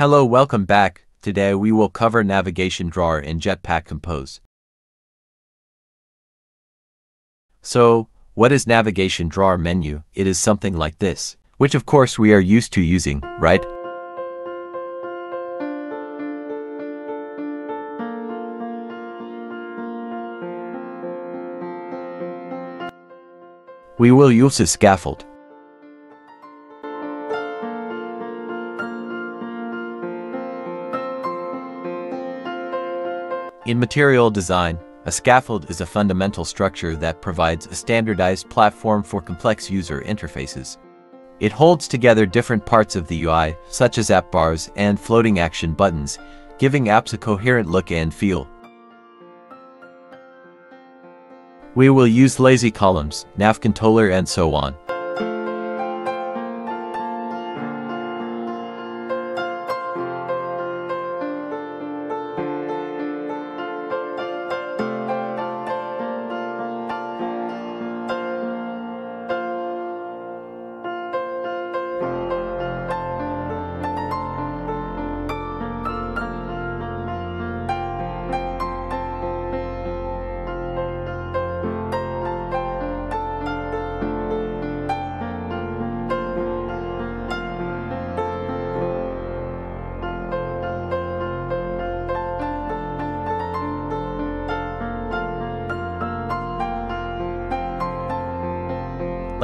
Hello, welcome back. Today we will cover navigation drawer in Jetpack Compose. So, what is navigation drawer menu? It is something like this, which of course we are used to using, right? We will use a scaffold. In material design, a scaffold is a fundamental structure that provides a standardized platform for complex user interfaces. It holds together different parts of the UI, such as app bars and floating action buttons, giving apps a coherent look and feel. We will use lazy columns, nav controller and so on.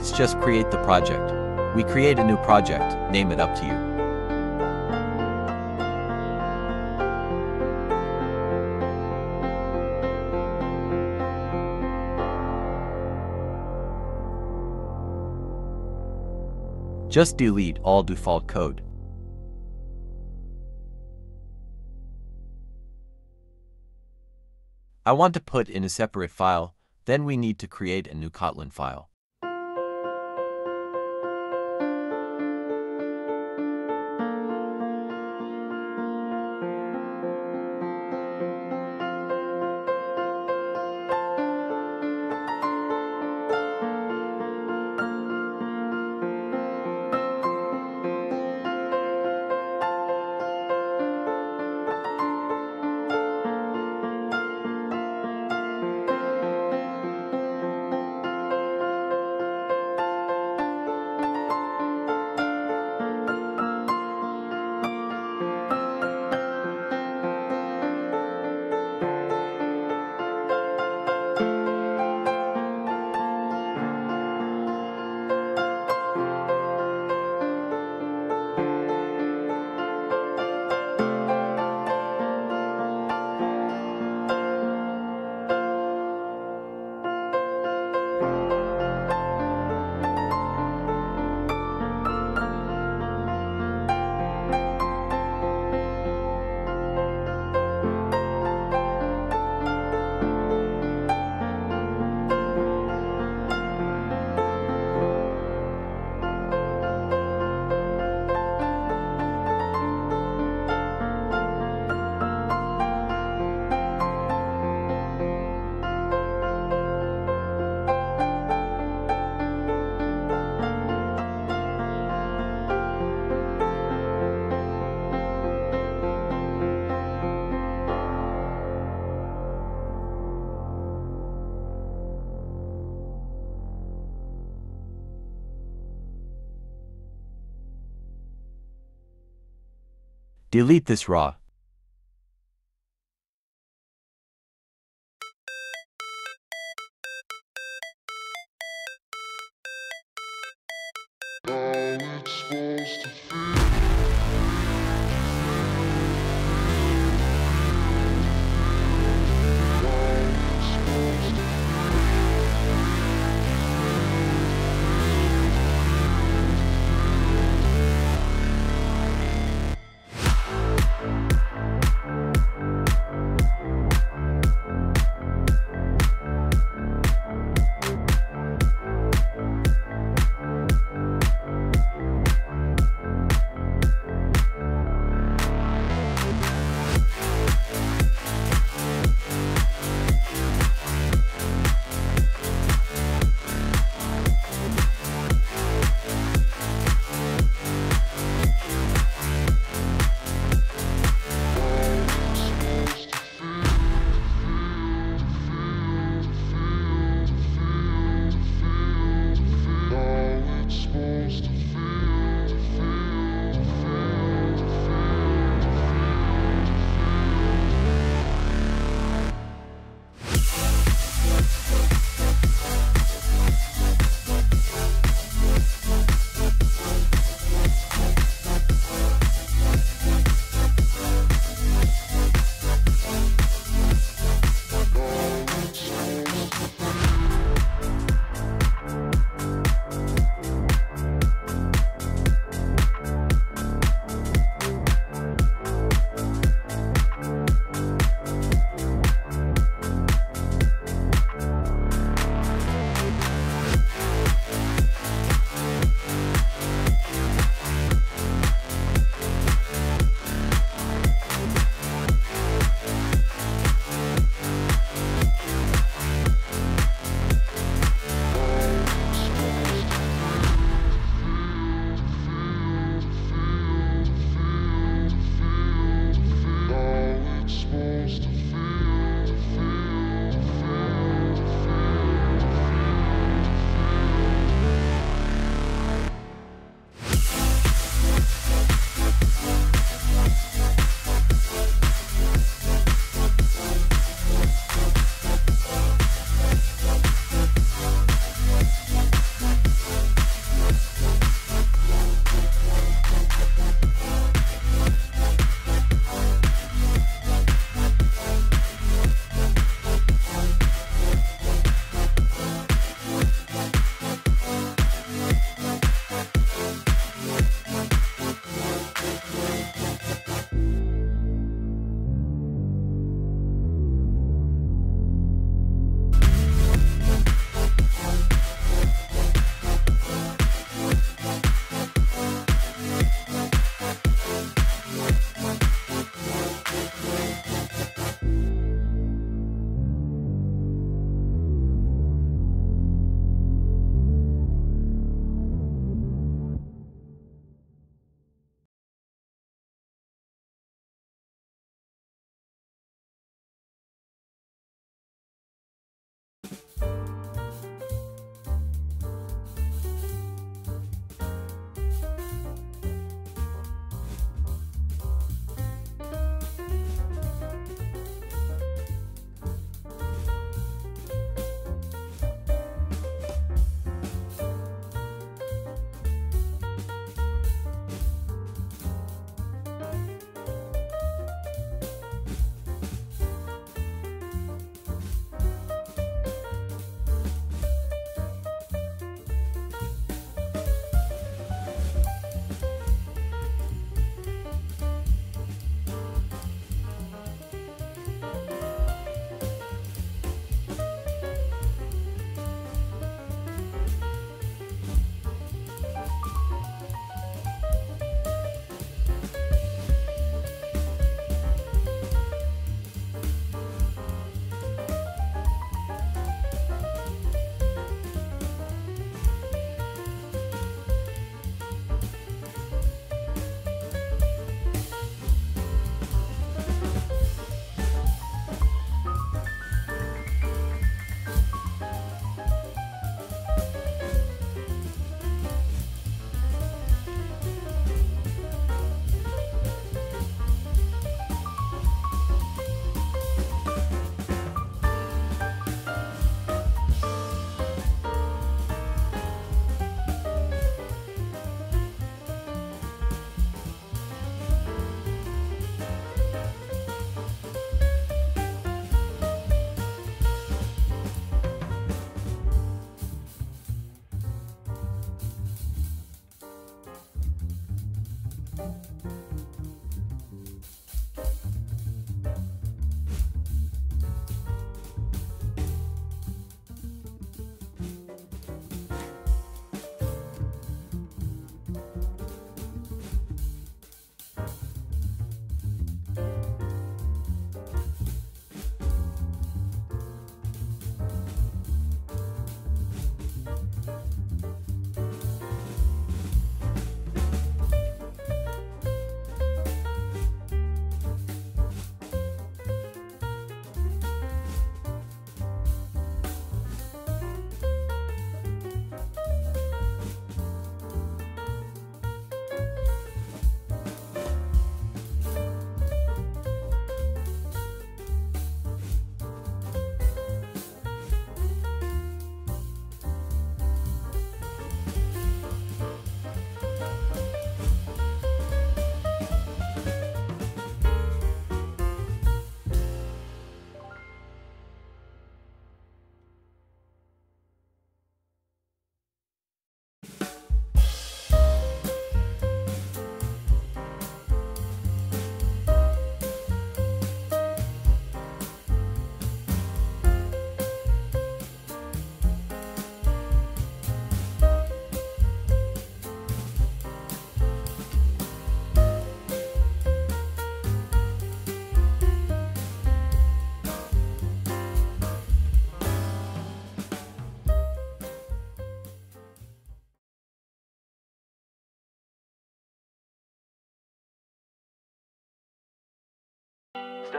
Let's just create the project. We create a new project, name it up to you. Just delete all default code. I want to put in a separate file, then we need to create a new Kotlin file. Delete this raw.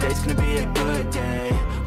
Today's gonna be a good day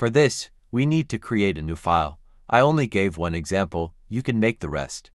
For this, we need to create a new file. I only gave one example, you can make the rest.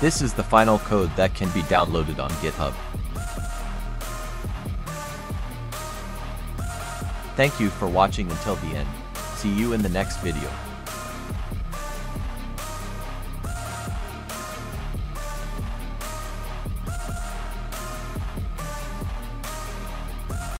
This is the final code that can be downloaded on GitHub. Thank you for watching until the end. See you in the next video.